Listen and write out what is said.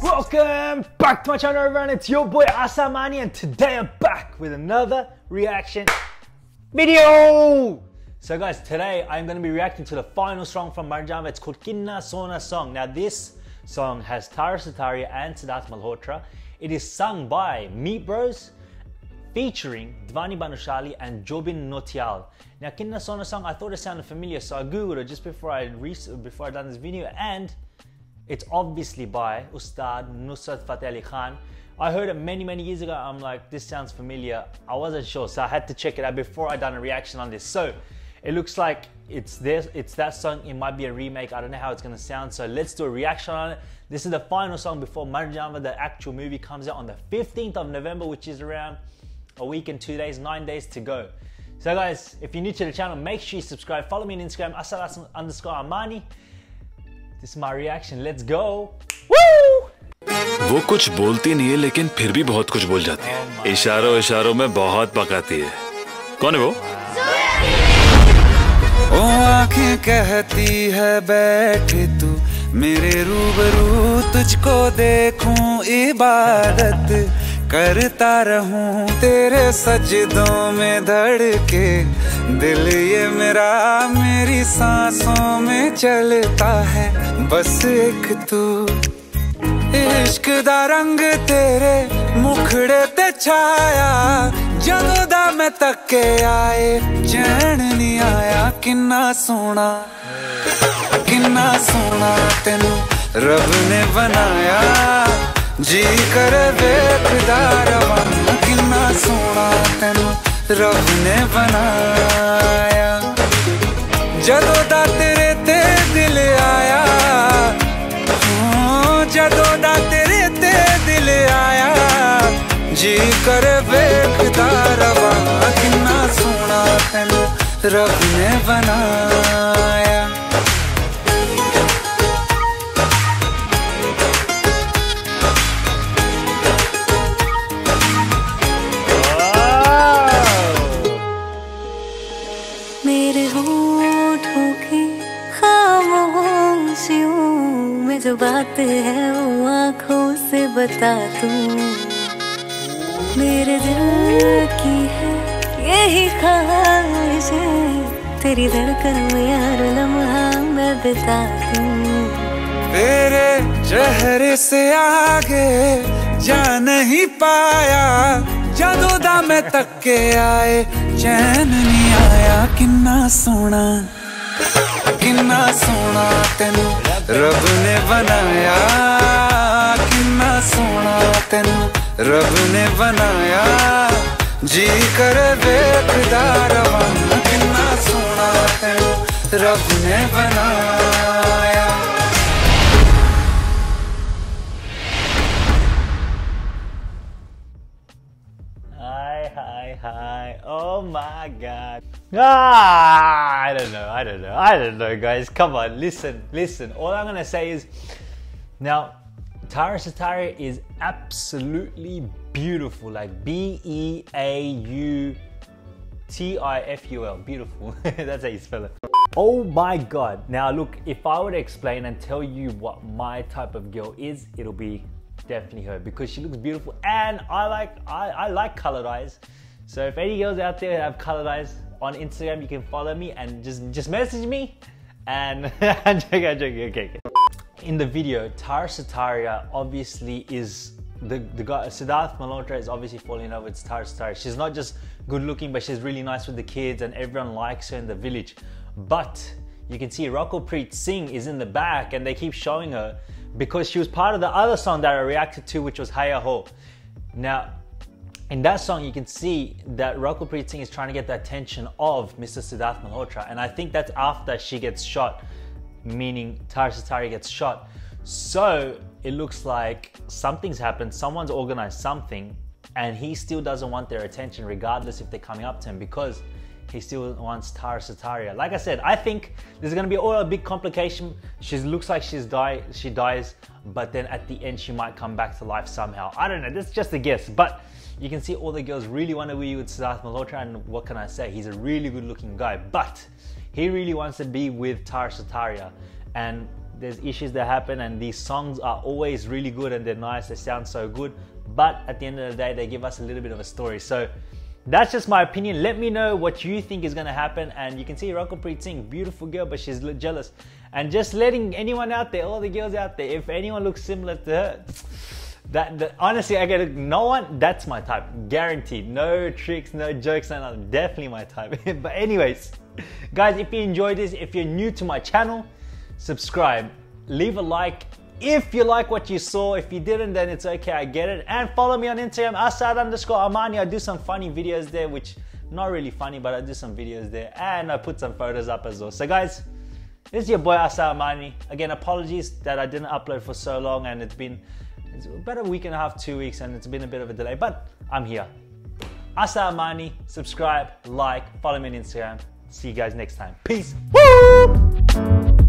Welcome back to my channel everyone, it's your boy Assad Armani and today I'm back with another reaction video. So guys, today I'm going to be reacting to the final song from Marjaavaan. It's called Kinna Sona Song. Now this song has Tara Sutaria and Sidharth Malhotra. It is sung by Meet Bros, featuring Dhvani Bhanushali and Jubin Nautiyal. Now Kinna Sona Song, I thought it sounded familiar so I googled it just before I, before I done this video and it's obviously by Ustad Nusrat Fateh Ali Khan. I heard it many, many years ago. I'm like, this sounds familiar. I wasn't sure, so I had to check it out before I done a reaction on this. So it looks like it's this, it's that song. It might be a remake. I don't know how it's gonna sound. So let's do a reaction on it. This is the final song before Marjaavaan, the actual movie, comes out on the 15th of November, which is around a week and two days, nine days to go. So guys, if you're new to the channel, make sure you subscribe. Follow me on Instagram, asalas underscore Amani. This is my reaction. Let's go. Woo! वो कुछ बोलती नहीं है लेकिन फिर भी बहुत कुछ बोल जाती है oh इशारों इशारों में बहुत पकाती है कौन है वो ओ आँखें कहती है बैठ तू मेरे रूबरू तुझको देखूँ इबादत करता रहूं तेरे सजदों में धड़के दिल ये मेरा मेरी सांसों में चलता है बस एक तू इश्क दा रंग तेरे मुखड़े ते छाया ਜਦੋਂ ਦਾ ਮੈਂ ਤੱਕੇ ਆਏ ਚੈਨ ਨਹੀਂ ਆਇਆ ਕਿੰਨਾ ਸੋਹਣਾ ਕਿੰਨਾ ਸੋਹਣਾ ਤੈਨੂੰ ਰੱਬ ਨੇ ਬਣਾਇਆ ਜੀ ਕਰ ਵੇਖਦਾ ਰਵਾਂ ਕਿੰਨਾ ਸੋਹਣਾ ਤੈਨੂੰ ਰੱਬ ਨੇ ਬਣਾਇਆ। ਜਦੋਂ ਦਾ ਤੇਰੇ ਤੇ ਦਿਲ ਆਇਆ ਹਾਂ, ਜਦੋਂ ਦਾ ਤੇਰੇ ਤੇ ਦਿਲ ਆਇਆ ਜੀ ਕਰ ਵੇਖਦਾ ਰਵਾਂ ਕਿੰਨਾ ਸੋਹਣਾ ਤੈਨੂੰ ਰੱਬ ਨੇ ਬਣਾਇਆ। मेरे होठों की खामोशियों में जो बात है वो आँखों से बता दूँ। मेरे दिल की है यही ख्वाहिश, तेरी धड़कन में यार लम्हा मैं बिता दूँ। तेरे चेहरे से आगे जा नहीं पाया ਜਦੋਂ ਦਾ ਮੈਂ ਤੱਕੇ ਆਏ, ਚੈਨ ਨਹੀਂ ਆਇਆ, ਕਿੰਨਾ ਸੋਹਣਾ ਕਿੰਨਾ ਸੋਹਣਾ ਤੈਨੂੰ ਰੱਬ ਨੇ ਬਣਾਇਆ, ਕਿੰਨਾ ਸੋਹਣਾ ਤੈਨੂੰ ਰੱਬ ਨੇ ਬਣਾਇਆ। ਜੀ ਕਰ ਵੇਖਦਾ ਰਵਾਂ, ਕਿੰਨਾ ਸੋਹਣਾ ਤੈਨੂੰ ਰੱਬ ਨੇ ਬਣਾਇਆ। God. Ah, I don't know, I don't know, I don't know, guys. Come on, listen, listen. All I'm gonna say is now, Tara Sutaria is absolutely beautiful. Like B E A U T I F U L. Beautiful. That's how you spell it. Oh my god. Now, look, if I were to explain and tell you what my type of girl is, it'll be definitely her because she looks beautiful and I like I, I like colored eyes. So if any girls out there have colored eyes on Instagram, you can follow me and just just message me. And I'm joking, I'm joking, okay, okay. In the video, Tara Sutaria obviously is the, the guy, Sidharth Malhotra is obviously falling in love with Tara Sutaria. She's not just good looking, but she's really nice with the kids and everyone likes her in the village. But you can see Rakul Preet Singh is in the back and they keep showing her because she was part of the other song that I reacted to, which was Haiya Ho. Now, in that song, you can see that Rakul Preet Singh is trying to get the attention of Mr. Sidharth Malhotra. And I think that's after she gets shot, meaning Tara Sutaria gets shot. So it looks like something's happened, someone's organized something, and he still doesn't want their attention, regardless if they're coming up to him, because he still wants Tara Sutaria. Like I said, I think there's gonna be all a big complication. She looks like she's die, she dies, but then at the end she might come back to life somehow. I don't know. This is just a guess, but you can see all the girls really want to be with Sidharth Malhotra, and what can I say? He's a really good looking guy, but he really wants to be with Tara Sutaria. And there's issues that happen, and these songs are always really good and they're nice, they sound so good, but at the end of the day, they give us a little bit of a story. So that's just my opinion. Let me know what you think is to happen. And you can see Rakul Preet Singh, beautiful girl, but she's jealous. And just letting anyone out there, all the girls out there, if anyone looks similar to her, that, that honestly, I get no one. That's my type, guaranteed. No tricks, no jokes, and I'm definitely my type. but anyways, guys, if you enjoyed this, if you're new to my channel, subscribe, leave a like. If you like what you saw, if you didn't, then it's okay, I get it. And follow me on Instagram, Assad underscore Armani. I do some funny videos there, which not really funny, but I do some videos there. And I put some photos up as well. So guys, this is your boy Assad Armani. Again, apologies that I didn't upload for so long and it's been it's about a week and a half, two weeks, and it's been a bit of a delay, but I'm here. Assad Armani, subscribe, like, follow me on Instagram. See you guys next time. Peace. Woo!